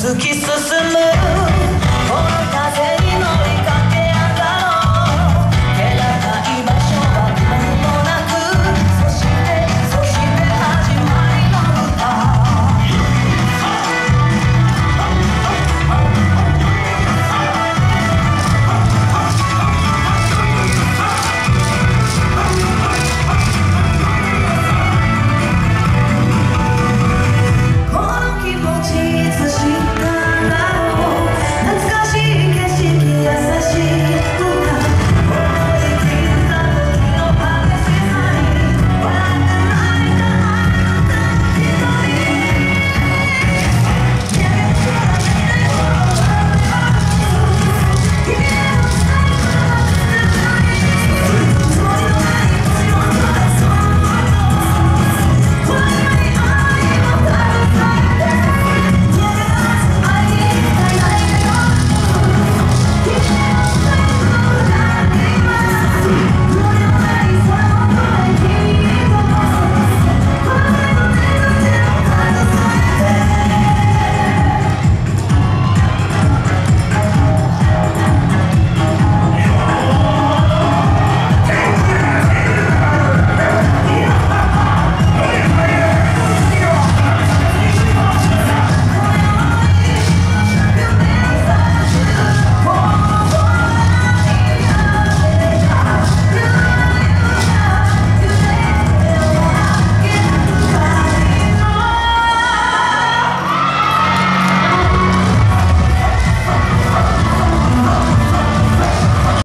took it so